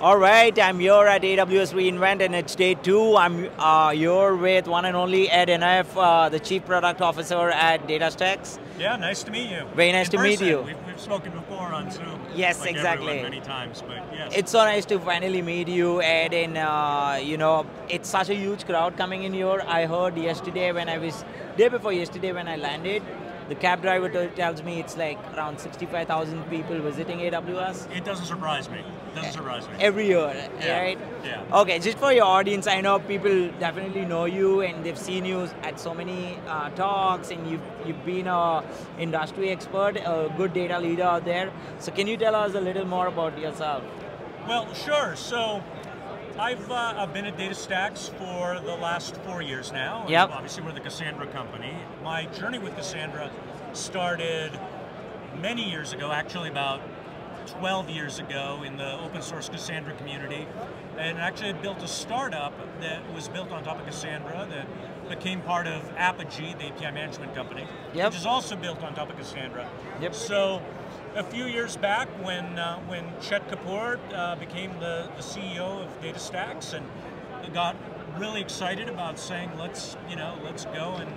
All right, I'm here at AWS reInvent and it's day two. I'm uh, here with one and only Ed Anuff, uh, the Chief Product Officer at DataStax. Yeah, nice to meet you. Very nice In to meet you. We've, we've spoken before on Zoom. Yes, like exactly. everyone Many times, but yes. It's so nice to finally meet you, Ed, and uh, you know, it's such a huge crowd coming in here. I heard yesterday when I was, day before yesterday when I landed, the cab driver t- tells me it's like around 65,000 people visiting AWS. it doesn't surprise me. It doesn't surprise me. Every year, Yeah, right? yeah. Okay, just for your audience, I know people definitely know you and they've seen you at so many uh, talks and you've, you've been a industry expert, a good data leader out there. So can you tell us a little more about yourself? Well, sure. So, I've uh, I've been at DataStax for the last four years now. Yep. Obviously, we're the Cassandra company. My journey with Cassandra started many years ago, actually about 12 years ago in the open source Cassandra community. And actually I built a startup that was built on top of Cassandra that became part of Apigee, the API management company, Yep. which is also built on top of Cassandra. Yep. So a few years back when uh, when Chet Kapoor uh, became the, the CEO of DataStax and got really excited about saying let's you know let's go and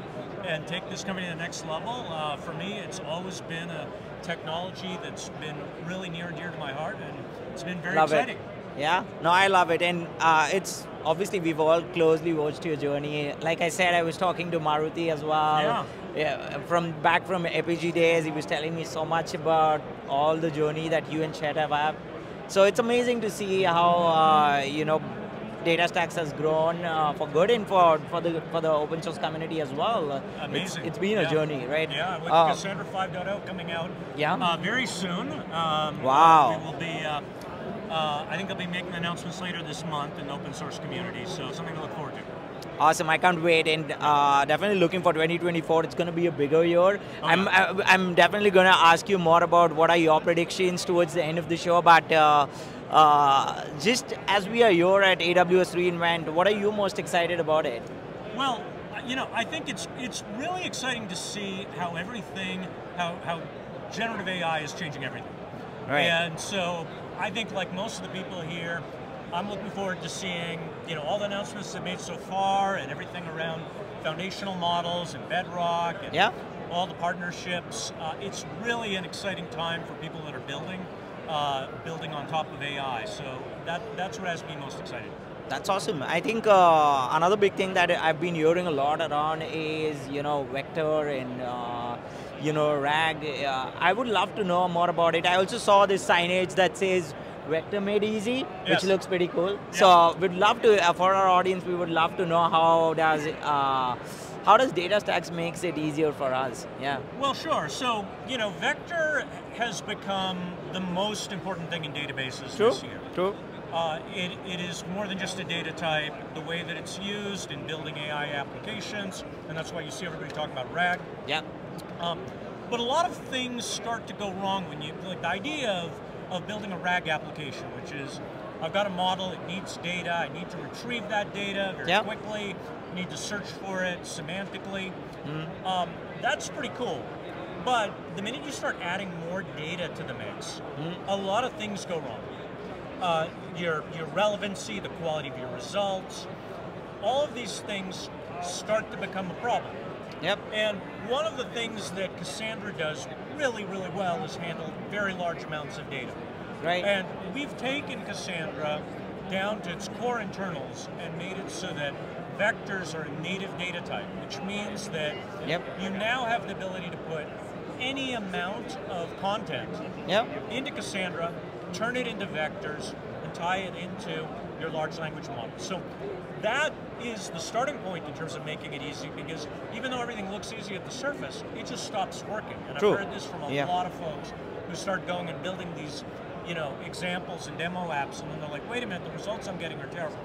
and take this company to the next level. Uh, for me, it's always been a technology that's been really near and dear to my heart, and it's been very love exciting. it. Yeah, no, I love it, and uh, it's obviously we've all closely watched your journey. Like I said, I was talking to Maruti as well. Yeah. Yeah, from back from Apigee days, he was telling me so much about all the journey that you and Chet have had. So it's amazing to see how uh, you know DataStax has grown uh, for good and for for the for the open source community as well. Uh, It's, Amazing. it's been a journey, right? Yeah, with Uh, Cassandra 5.0 coming out Yeah. uh, very soon. Um, Wow. We will be, uh, uh, I think they'll be making announcements later this month in the open source community, so something to look forward to. Awesome! I can't wait, and uh, definitely looking for 2024. It's going to be a bigger year. I'm I, I'm definitely going to ask you more about what are your predictions towards the end of the show. But uh, uh, just as we are here at AWS reInvent, what are you most excited about it? Well, you know, I think it's it's really exciting to see how everything, how, how generative AI is changing everything. Right. And so I think like most of the people here, I'm looking forward to seeing, you know, all the announcements they've made so far and everything around foundational models and Bedrock and Yeah. all the partnerships. Uh, it's really an exciting time for people that are building, uh, building on top of AI. So that that's what has me most excited. That's awesome. I think uh, another big thing that I've been hearing a lot around is you know vector and uh, you know RAG. Uh, I would love to know more about it. I also saw this signage that says vector made easy, which looks pretty cool. So we'd love to uh, for our audience. We would love to know how does uh, how does DataStax makes it easier for us? Yeah. Well, sure. So, you know, vector has become the most important thing in databases this year. True. Uh, it, it is more than just a data type, the way that it's used in building AI applications, and that's why you see everybody talking about RAG. Yeah. Um, but a lot of things start to go wrong when you, like the idea of, of building a RAG application, which is I've got a model, it needs data, I need to retrieve that data very Yep. quickly, need to search for it semantically. Mm-hmm. Um, that's pretty cool. But the minute you start adding more data to the mix, Mm-hmm. a lot of things go wrong. Uh, your, your relevancy, the quality of your results, all of these things start to become a problem. Yep. And one of the things that Cassandra does really, really well is handle very large amounts of data. Right. And we've taken Cassandra down to its core internals and made it so that vectors are a native data type, which means that Yep. you now have the ability to put any amount of content Yep. into Cassandra, turn it into vectors, and tie it into your large language model. So that is the starting point in terms of making it easy because even though everything looks easy at the surface, it just stops working. And True. I've heard this from a Yeah. lot of folks who start going and building these, you know, examples and demo apps, and then they're like, wait a minute, the results I'm getting are terrible.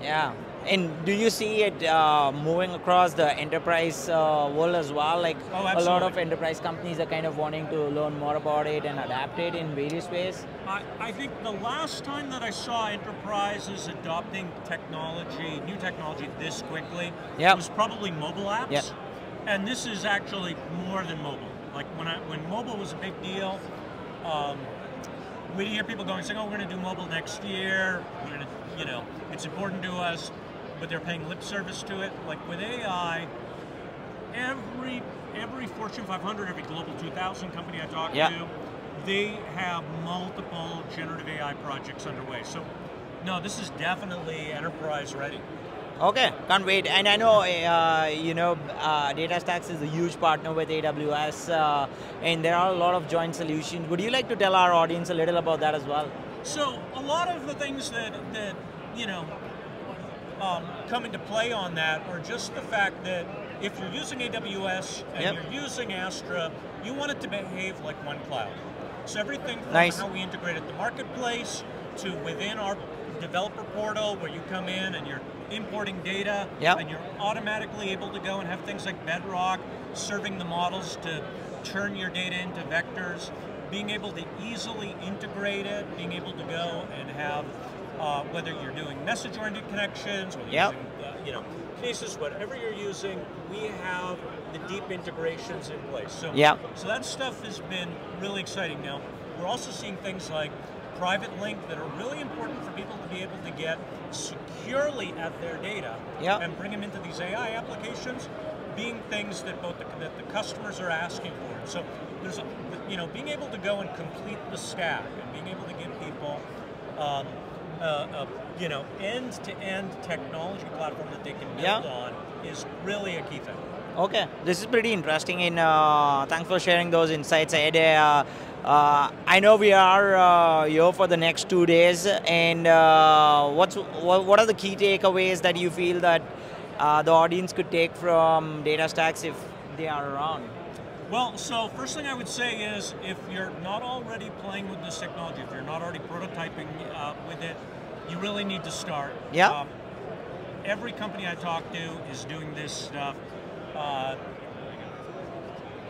Yeah. And do you see it uh, moving across the enterprise uh, world as well? Like Oh, a lot of enterprise companies are kind of wanting to learn more about it and adapt it in various ways. I, I think the last time that I saw enterprises adopting technology, new technology this quickly, Yep. was probably mobile apps. Yep. And this is actually more than mobile. Like when I when mobile was a big deal, um, we hear people going saying, "Oh, we're going to do mobile next year. We're going to, you know, it's important to us," but they're paying lip service to it. Like with AI, every every Fortune 500, every Global 2000 company I talk Yeah. to, they have multiple generative AI projects underway. So, no, this is definitely enterprise ready. Okay, can't wait. And I know, uh, you know, uh, DataStax is a huge partner with AWS, uh, and there are a lot of joint solutions. Would you like to tell our audience a little about that as well? So a lot of the things that that you know um, come into play on that are just the fact that if you're using AWS and Yep. you're using Astra, you want it to behave like one cloud. So everything from Nice. how we integrate at the marketplace to within our developer portal where you come in and you're importing data Yep. and you're automatically able to go and have things like Bedrock serving the models to turn your data into vectors, being able to easily integrate it, being able to go and have uh, whether you're doing message-oriented connections, whether Yep. you're using uh, you know cases, whatever you're using, we have the deep integrations in place. So Yep. so that stuff has been really exciting. Now, we're also seeing things like private link that are really important for people to be able to get securely at their data Yep. and bring them into these AI applications, being things that both the, that the customers are asking for. So there's, a, you know, being able to go and complete the stack and being able to give people, um, a, a, you know, end-to-end technology platform that they can build Yeah. on is really a key thing. Okay, this is pretty interesting. In uh, thanks for sharing those insights, Ed. Uh, uh, I know we are uh, here for the next two days, and uh, what's what, what are the key takeaways that you feel that uh, the audience could take from DataStax if they are around? Well, so first thing I would say is if you're not already playing with this technology, if you're not already prototyping uh, with it, you really need to start. Yeah. Um, every company I talk to is doing this stuff.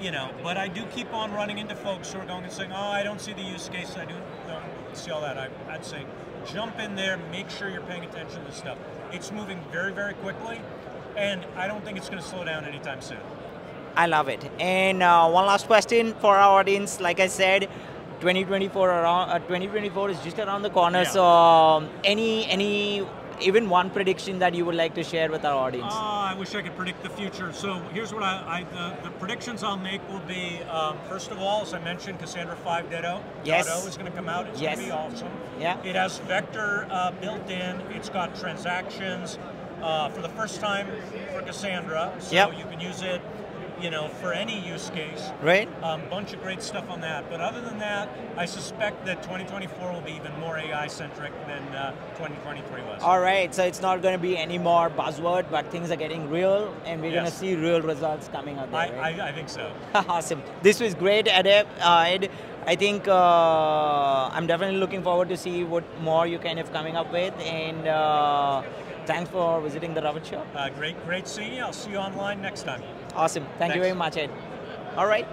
You know, but I do keep on running into folks who are going and saying, "Oh, I don't see the use case. I don't, don't see all that." I, I'd say, jump in there, make sure you're paying attention to this stuff. It's moving very, very quickly, and I don't think it's going to slow down anytime soon. I love it. And uh, one last question for our audience. Like I said, 2024 around uh, 2024 is just around the corner. Yeah. So, um, any any even one prediction that you would like to share with our audience? Oh, I wish I could predict the future. So here's what I, I the, the predictions I'll make will be um, first of all, as I mentioned, Cassandra 5 Ditto. Yes. Ditto is going to come out. It's Yes. going to be awesome. Yeah. It has vector uh, built in. It's got transactions uh, for the first time for Cassandra. So Yep. you can use it, you know, for any use case. right? Um, bunch of great stuff on that. But other than that, I suspect that 2024 will be even more AI centric than uh, 2023 was. All right. So it's not going to be any more buzzword, but things are getting real, and we're going to see real results coming out there. I, right? I, I think so. awesome. This was great, Ed. Uh, Ed. I think uh, I'm definitely looking forward to see what more you kind of coming up with, and uh, thanks for visiting the Ravit Show. Uh, great, great seeing you. I'll see you online next time. Awesome. Thank you very much, Ed. All right.